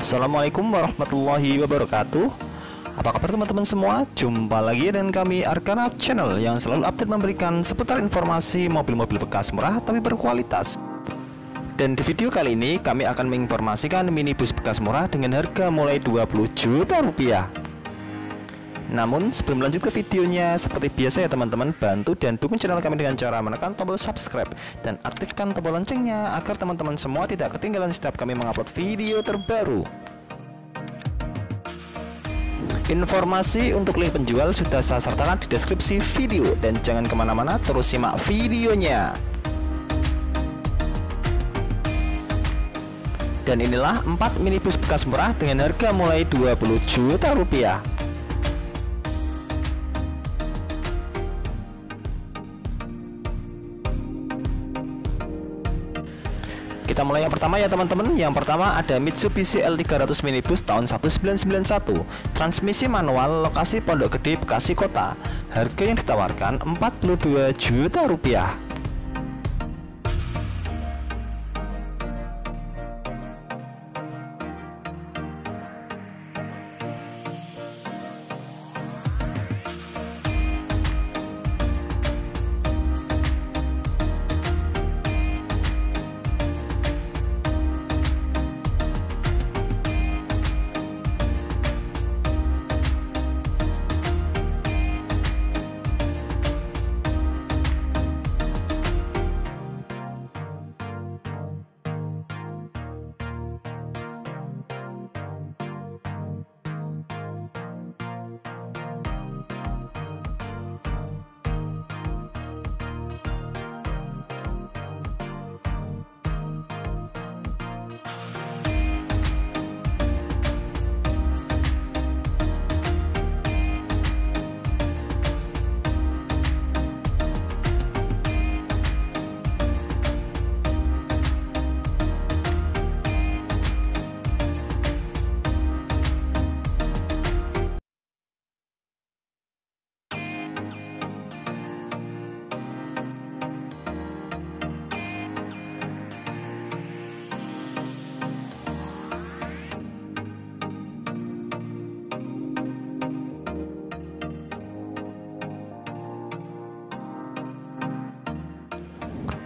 Assalamualaikum warahmatullahi wabarakatuh. Apa kabar teman-teman semua? Jumpa lagi dengan kami Arkana Channel Yang selalu update memberikan seputar informasi mobil-mobil bekas murah tapi berkualitas. Dan di video kali ini kami akan menginformasikan minibus bekas murah dengan harga mulai 20 juta rupiah namun sebelum lanjut ke videonya Seperti biasa ya teman-teman Bantu dan dukung channel kami dengan cara menekan tombol subscribe Dan aktifkan tombol loncengnya Agar teman-teman semua tidak ketinggalan setiap kami mengupload video terbaru. Informasi untuk link penjual sudah saya sertakan di deskripsi video Dan jangan ke mana-mana terus simak videonya. Dan inilah 4 minibus bekas murah dengan harga mulai 20 juta rupiah Kita mulai yang pertama ya teman-teman. Yang pertama ada Mitsubishi L300 Minibus tahun 1991 Transmisi manual lokasi Pondok Gede Bekasi Kota. Harga yang ditawarkan 42 juta rupiah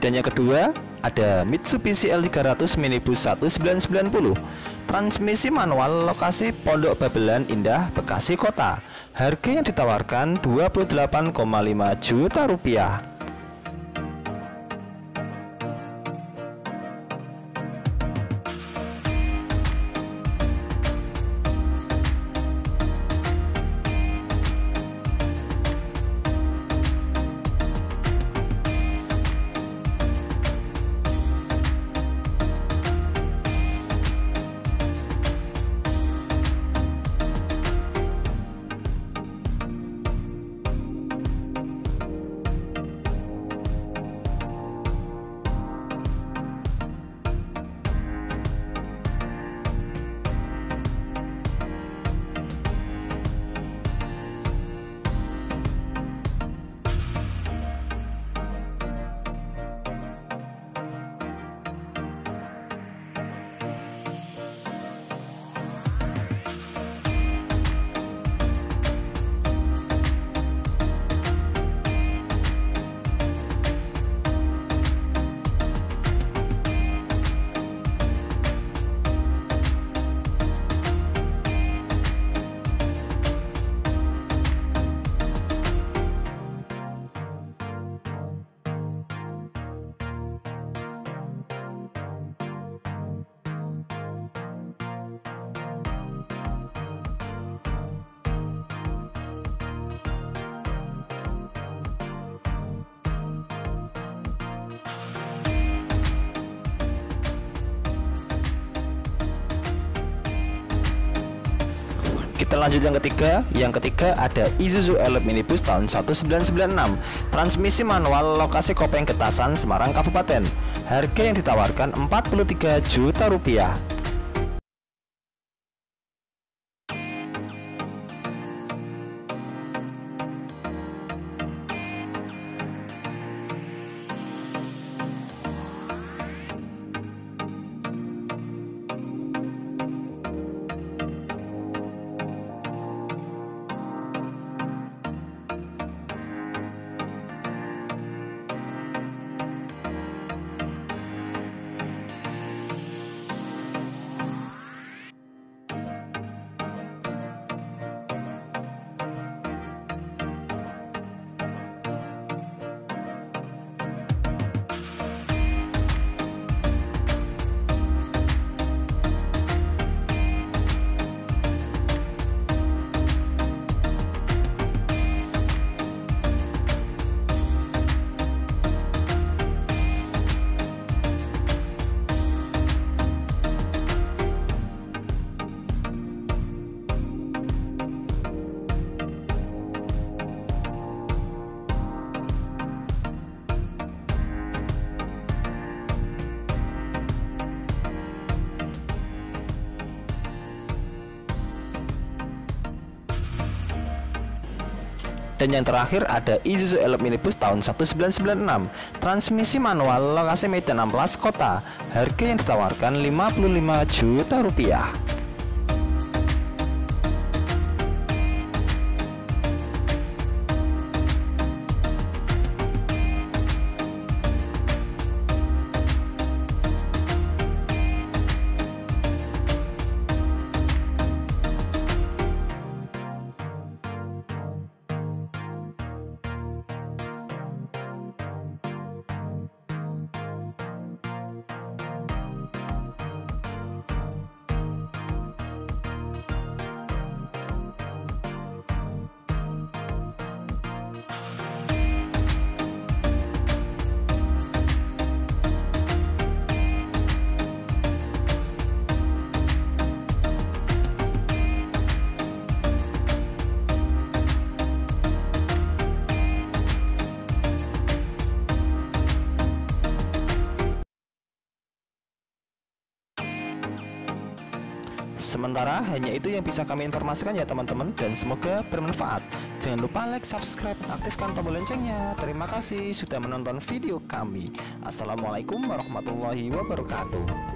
Dan yang kedua ada Mitsubishi L300 Minibus 1990 Transmisi manual lokasi Pondok Babelan Indah Bekasi Kota. Harga yang ditawarkan 28,5 juta rupiah Kita lanjut yang ketiga. Yang ketiga ada Isuzu Elite Minibus tahun 1996 Transmisi manual lokasi Kopeng Getasan Semarang Kabupaten. Harga yang ditawarkan 43 juta rupiah Dan yang terakhir ada Isuzu Elop Minibus tahun 1996 Transmisi manual lokasi Medan Amplas Kota. Harga yang ditawarkan 55 juta rupiah Sementara hanya itu yang bisa kami informasikan ya teman-teman dan semoga bermanfaat. Jangan lupa like, subscribe, aktifkan tombol loncengnya. Terima kasih sudah menonton video kami. Assalamualaikum warahmatullahi wabarakatuh.